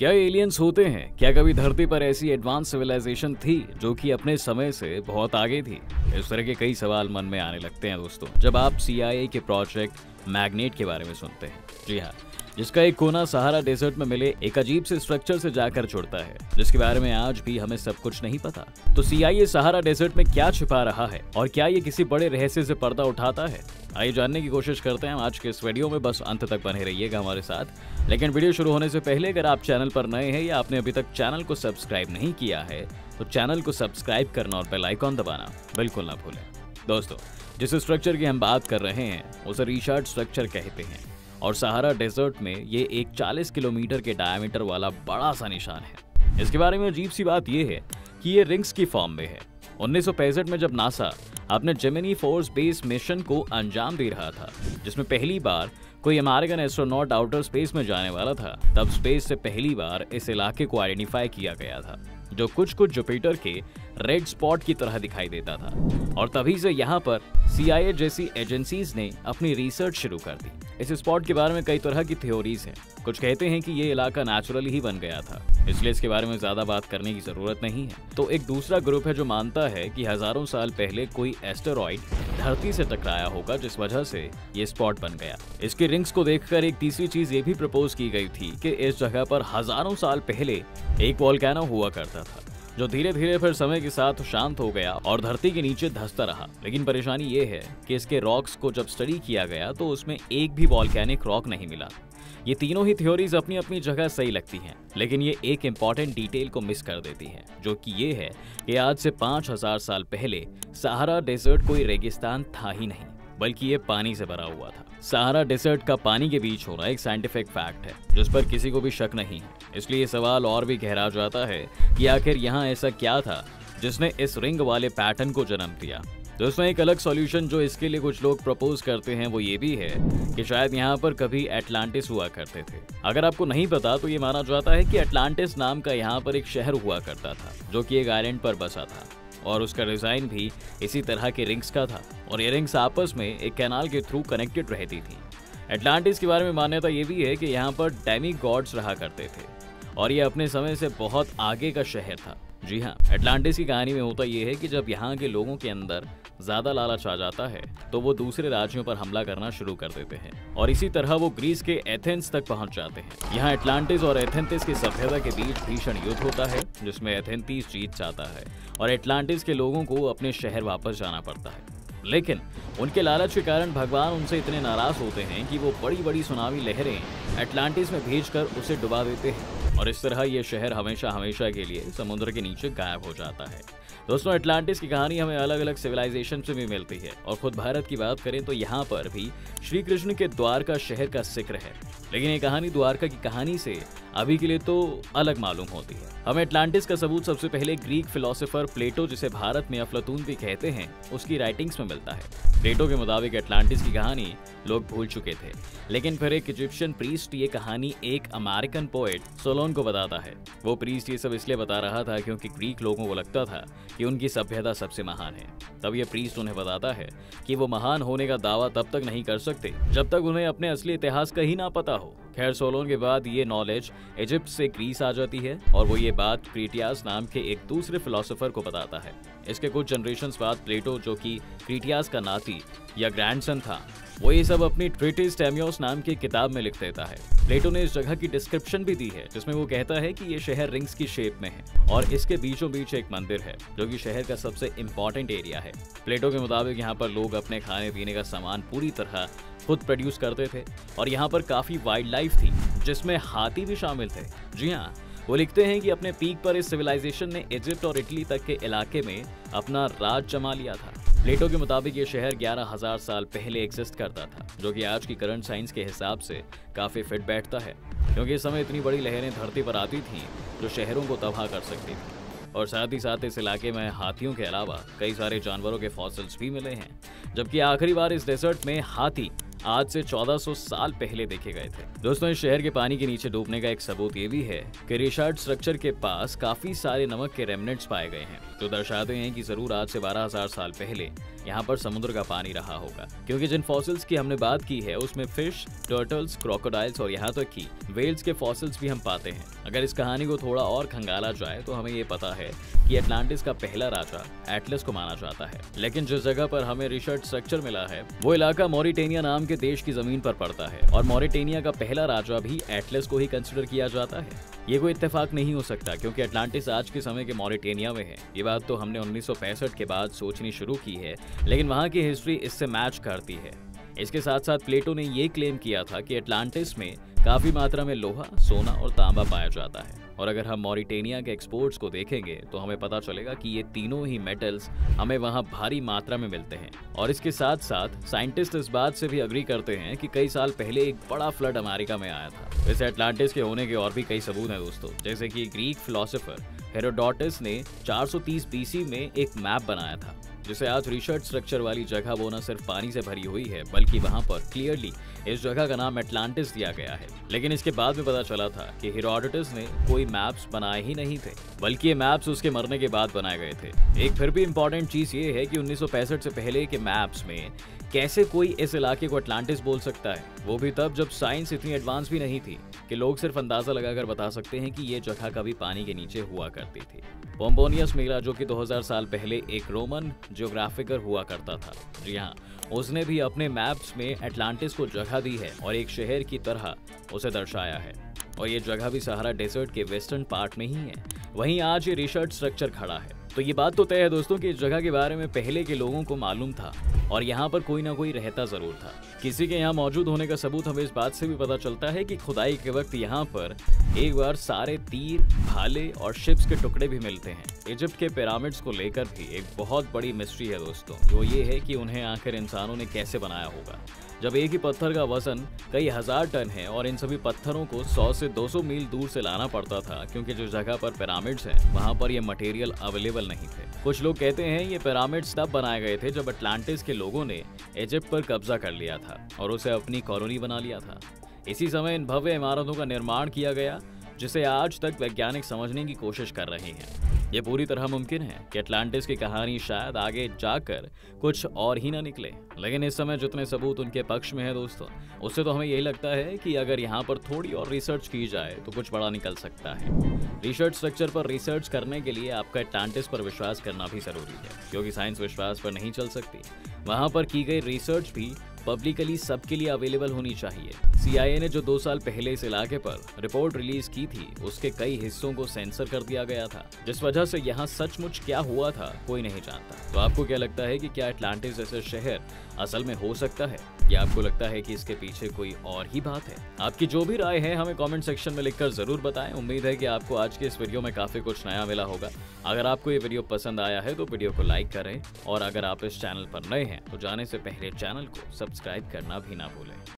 क्या एलियंस होते हैं? क्या कभी धरती पर ऐसी एडवांस सिविलाइजेशन थी जो कि अपने समय से बहुत आगे थी? इस तरह के कई सवाल मन में आने लगते हैं दोस्तों, जब आप सीआईए के प्रोजेक्ट मैग्नेट के बारे में सुनते हैं। जी हाँ जिसका एक कोना सहारा डेजर्ट में मिले, एक अजीब से स्ट्रक्चर से जाकर जुड़ता है, जिसके बारे में आज भी हमें सब कुछ नहीं पता। तो सीआईए सहारा डेजर्ट में क्या छिपा रहा है, और क्या ये किसी बड़े रहस्य से पर्दा उठाता है? आइए जानने की कोशिश करते हैं आज के इस वीडियो में बस अंत तक बने रहिएगा हमारे साथ। लेकिन वीडियो शुरू होने से पहले, अगर आप चैनल पर नए हैं या आपने अभी तक चैनल को सब्सक्राइब नहीं किया है तो चैनल को सब्सक्राइब करना और बेल आइकॉन दबाना बिल्कुल ना भूलें। दोस्तों, जिस स्ट्रक्चर की हम बात कर रहे हैं, उसे रिचार्ड स्ट्रक्चर कहते हैं। और सहारा डेजर्ट में ये एक 40 किलोमीटर के डायमीटर वाला बड़ा सा निशान है। इसके बारे में अजीब सी बात यह है कि ये रिंग्स की फॉर्म में है। उन्नीस में जब नासा अपने जेमिनी फोर्स बेस मिशन को अंजाम दे रहा था, जिसमें पहली बार कोई अमेरिकन एस्ट्रोनॉट आउटर स्पेस में जाने वाला था, तब स्पेस से पहली बार इस इलाके को आइडेंटिफाई किया गया था, जो कुछ कुछ जुपिटर के रेड स्पॉट की तरह दिखाई देता था। और तभी से यहाँ पर सीआईए जैसी एजेंसीज ने अपनी रिसर्च शुरू कर दी। इस स्पॉट के बारे में कई तरह की थ्योरीज हैं। कुछ कहते हैं कि ये इलाका नेचुरली ही बन गया था, इसलिए इसके बारे में ज़्यादा बात करने की ज़रूरत नहीं है। तो एक दूसरा ग्रुप है जो मानता है कि हज़ारों साल पहले कोई एस्टेरॉइड धरती से टकराया होगा, जिस वजह से ये स्पॉट बन गया। इसके रिंग्स को देखकर एक तीसरी चीज़ ये भी प्रपोज की गई थी कि इस जगह पर हज़ारों साल पहले एक वॉल्केनो हुआ करता था। जो धीरे धीरे फिर समय के साथ शांत हो गया और धरती के नीचे धसता रहा। लेकिन परेशानी ये है कि इसके रॉक्स को जब स्टडी किया गया तो उसमें एक भी वॉल्केनिक रॉक नहीं मिला। ये तीनों ही थ्योरीज अपनी अपनी जगह सही लगती हैं, लेकिन ये एक इंपॉर्टेंट डिटेल को मिस कर देती हैं, जो कि ये है कि आज से पाँच हज़ार साल पहले सहारा डेजर्ट कोई रेगिस्तान था ही नहीं, बल्कि ये पानी से भरा हुआ था। सहारा डेजर्ट का पानी के बीच होना एक साइंटिफिक फैक्ट है, जिस पर किसी को भी शक नहीं। है इसलिए सवाल और भी गहरा जाता है कि आखिर यहाँ ऐसा क्या था, जिसने इस रिंग वाले पैटर्न को जन्म दिया। दोस्तों एक अलग सॉल्यूशन जो इसके लिए कुछ लोग प्रपोज करते हैं, वो ये भी है कि शायद यहाँ पर कभी एटलांटिस हुआ करते थे। अगर आपको नहीं पता तो ये माना जाता है कि एटलांटिस नाम का यहाँ पर एक शहर हुआ करता था, जो कि एक आइलैंड पर बसा था। और उसका डिज़ाइन भी इसी तरह के रिंग्स का था। और ये रिंग्स आपस में एक कैनाल के थ्रू कनेक्टेड रहती थी। एटलांटिस के बारे में मान्यता ये भी है कि यहाँ पर डैमी गॉड्स रहा करते थे। और ये अपने समय से बहुत आगे का शहर था। जी हाँ एटलांटिस की कहानी में होता यह है कि जब यहाँ के लोगों के अंदर ज़्यादा लालच आ जाता है तो वो दूसरे राज्यों पर हमला करना शुरू कर देते हैं और इसी तरह वो ग्रीस के एथेंस तक पहुँच जाते हैं। यहाँ एटलांटिस और एथेंटिस की सभ्यता के बीच भीषण युद्ध होता है, जिसमें एथेंटिस जीत जाता है और एटलांटिस के लोगों को अपने शहर वापस जाना पड़ता है। लेकिन उनके लालच के कारण भगवान उनसे इतने नाराज़ होते हैं कि वो बड़ी बड़ी सुनामी लहरें एटलांटिस में भेजकर उसे डुबा देते हैं। और इस तरह ये शहर हमेशा हमेशा के लिए समुद्र के नीचे गायब हो जाता है। दोस्तों एटलांटिस की कहानी हमें अलग अलग सिविलाइजेशन से भी मिलती है। और खुद भारत की बात करें तो यहाँ पर भी श्री कृष्ण के द्वारका शहर का ज़िक्र है। लेकिन ये कहानी द्वारका की कहानी से अभी के लिए तो अलग मालूम होती है। हमें एटलांटिस का सबूत सबसे पहले ग्रीक फिलोसोफर प्लेटो, जिसे भारत में अफलातून भी कहते हैं, उसकी राइटिंग्स में मिलता है। प्लेटो के मुताबिक अटलांटिस की कहानी लोग भूल चुके थे। लेकिन फिर एक इजिप्शियन प्रीस्ट ये कहानी एक अमेरिकन पोएट सोलोन को बताता है। वो प्रीस्ट ये सब इसलिए बता रहा था क्योंकि ग्रीक लोगों को लगता था कि उनकी सभ्यता सबसे महान है। तब ये प्रीस्ट उन्हें बताता है कि वो महान होने का दावा तब तक नहीं कर सकते जब तक उन्हें अपने असली इतिहास का ही ना पता हो। खैर, सोलोन के बाद ये नॉलेज इजिप्ट से ग्रीस आ जाती है और वो ये बात क्रीटियास नाम के एक दूसरे फिलोसोफर को बताता है। इसके कुछ जनरेशन बाद प्लेटो जो कि क्रीटियास का नाती या ग्रैंडसन था, वो ये सब अपनी ट्रिटिस टेमियोस नाम की किताब में लिख देता है। प्लेटो ने इस जगह की डिस्क्रिप्शन भी दी है, जिसमें वो कहता है कि ये शहर रिंग्स की शेप में है और इसके बीचों बीच एक मंदिर है, जो कि शहर का सबसे इम्पोर्टेंट एरिया है। प्लेटो के मुताबिक यहाँ पर लोग अपने खाने पीने का सामान पूरी तरह खुद प्रोड्यूस करते थे और यहाँ पर काफ़ी वाइल्ड लाइफ थी, जिसमें हाथी भी शामिल थे। जी हाँ वो लिखते हैं कि अपने पीक पर इस सिविलाइजेशन ने इजिप्ट और इटली तक के इलाके में अपना राज जमा लिया था। प्लेटो के मुताबिक ये शहर ग्यारह हज़ार साल पहले एग्जिस्ट करता था, जो कि आज की करंट साइंस के हिसाब से काफ़ी फिट बैठता है, क्योंकि इस समय इतनी बड़ी लहरें धरती पर आती थीं जो शहरों को तबाह कर सकती थी। और साथ ही साथ इस इलाके में हाथियों के अलावा कई सारे जानवरों के फॉसिल्स भी मिले हैं, जबकि आखिरी बार इस डेजर्ट में हाथी आज से 1400 साल पहले देखे गए थे। दोस्तों, इस शहर के पानी के नीचे डूबने का एक सबूत ये भी है कि रिशार्ड स्ट्रक्चर के पास काफ़ी सारे नमक के रेमनेट्स पाए गए हैं। जो दर्शाते हैं कि ज़रूर आज से 12000 साल पहले यहाँ पर समुद्र का पानी रहा होगा। क्योंकि जिन फॉसिल्स की हमने बात की है, उसमें फ़िश टर्टल्स क्रोकोडाइल्स और यहाँ तक की वेल्स के फॉसिल्स भी हम पाते हैं। अगर इस कहानी को थोड़ा और खंगाला जाए तो हमें ये पता है कि एटलांटिस का पहला राजा एटलस को माना जाता है। लेकिन जिस जगह पर हमें रिसर्च स्ट्रक्चर मिला है, वो इलाका मोरिटेनिया नाम के देश की ज़मीन पर पड़ता है। और मोरिटेनिया का पहला राजा भी एटलस को ही कंसिडर किया जाता है। ये कोई इत्तेफाक नहीं हो सकता, क्योंकि अटलांटिस आज के समय के मॉरिटेनिया में है। ये बात तो हमने उन्नीस सौ पैंसठ के बाद सोचनी शुरू की है, लेकिन वहाँ की हिस्ट्री इससे मैच करती है। इसके साथ साथ प्लेटो ने ये क्लेम किया था कि अटलांटिस में काफ़ी मात्रा में लोहा, सोना और तांबा पाया जाता है। और अगर हम मॉरिटेनिया के एक्सपोर्ट्स को देखेंगे तो हमें पता चलेगा कि ये तीनों ही मेटल्स हमें वहाँ भारी मात्रा में मिलते हैं। और इसके साथ साथ साइंटिस्ट इस बात से भी अग्री करते हैं कि कई साल पहले एक बड़ा फ्लड अमेरिका में आया था। वैसे अटलांटिस के होने के और भी कई सबूत हैं दोस्तों, जैसे कि ग्रीक फिलोसोफर हेरोडोटस ने 430 बीसी में एक मैप बनाया था। जिसे आज रिसर्च स्ट्रक्चर वाली जगह वो न सिर्फ़ पानी से भरी हुई है, बल्कि वहाँ पर क्लियरली इस जगह का नाम एटलांटिस दिया गया है। लेकिन इसके बाद में पता चला था कि हिरोडोटस ने कोई मैप्स बनाए ही नहीं थे, बल्कि ये मैप्स उसके मरने के बाद बनाए गए थे। एक फिर भी इम्पोर्टेंट चीज़ ये है की उन्नीस सौ पैंसठ से पहले के मैप्स में कैसे कोई इस इलाके को अटलांटिस बोल सकता है? वो भी तब जब साइंस इतनी एडवांस भी नहीं थी कि लोग सिर्फ़ अंदाज़ा लगाकर बता सकते हैं कि ये जगह कभी पानी के नीचे हुआ करती थी। पोम्पोनियस मेला जो कि 2000 साल पहले एक रोमन जियोग्राफिकर हुआ करता था। जी हाँ उसने भी अपने मैप्स में एटलांटिस को जगह दी है और एक शहर की तरह उसे दर्शाया है। और ये जगह भी सहारा डेजर्ट के वेस्टर्न पार्ट में ही है। वहीं आज ये रिसर्च स्ट्रक्चर खड़ा है। तो ये बात तो तय है दोस्तों कि इस जगह के बारे में पहले के लोगों को मालूम था और यहाँ पर कोई ना कोई रहता ज़रूर था। किसी के यहाँ मौजूद होने का सबूत हमें इस बात से भी पता चलता है कि खुदाई के वक्त यहाँ पर एक बार सारे तीर, भाले और शिप्स के टुकड़े भी मिलते हैं। इजिप्ट के पिरामिड्स को लेकर भी एक बहुत बड़ी मिस्ट्री है दोस्तों। जो ये है कि उन्हें आखिर इंसानों ने कैसे बनाया होगा। जब एक ही पत्थर का वज़न कई हज़ार टन है और इन सभी पत्थरों को 100 से 200 मील दूर से लाना पड़ता था, क्योंकि जिस जगह पर पिरामिड्स हैं, वहाँ पर ये मटेरियल अवेलेबल नहीं थे। कुछ लोग कहते हैं ये पिरामिड्स तब बनाए गए थे जब अटलांटिस के लोगों ने इजिप्ट पर कब्जा कर लिया था और उसे अपनी कॉलोनी बना लिया था। इसी समय इन भव्य इमारतों का निर्माण किया गया, जिसे आज तक वैज्ञानिक समझने की कोशिश कर रहे हैं। ये पूरी तरह मुमकिन है कि अटलांटिस की कहानी शायद आगे जाकर कुछ और ही ना निकले। लेकिन इस समय जितने सबूत उनके पक्ष में है दोस्तों, उससे तो हमें यही लगता है कि अगर यहाँ पर थोड़ी और रिसर्च की जाए तो कुछ बड़ा निकल सकता है। रिसर्च स्ट्रक्चर पर रिसर्च करने के लिए आपका अटलांटिस पर विश्वास करना भी ज़रूरी है, क्योंकि साइंस विश्वास पर नहीं चल सकती। वहाँ पर की गई रिसर्च भी पब्लिकली सबके लिए अवेलेबल होनी चाहिए। सीआईए ने जो दो साल पहले इस इलाके पर रिपोर्ट रिलीज़ की थी, उसके कई हिस्सों को सेंसर कर दिया गया था। जिस वजह से यहाँ सचमुच क्या हुआ था, कोई नहीं जानता। तो आपको क्या लगता है कि क्या अटलांटिस जैसे शहर असल में हो सकता है? या आपको लगता है कि इसके पीछे कोई और ही बात है? आपकी जो भी राय है, हमें कमेंट सेक्शन में लिखकर ज़रूर बताएँ। उम्मीद है कि आपको आज के इस वीडियो में काफ़ी कुछ नया मिला होगा। अगर आपको ये वीडियो पसंद आया है तो वीडियो को लाइक करें। और अगर आप इस चैनल पर नए हैं तो जाने से पहले चैनल को सब्सक्राइब करना भी ना भूलें।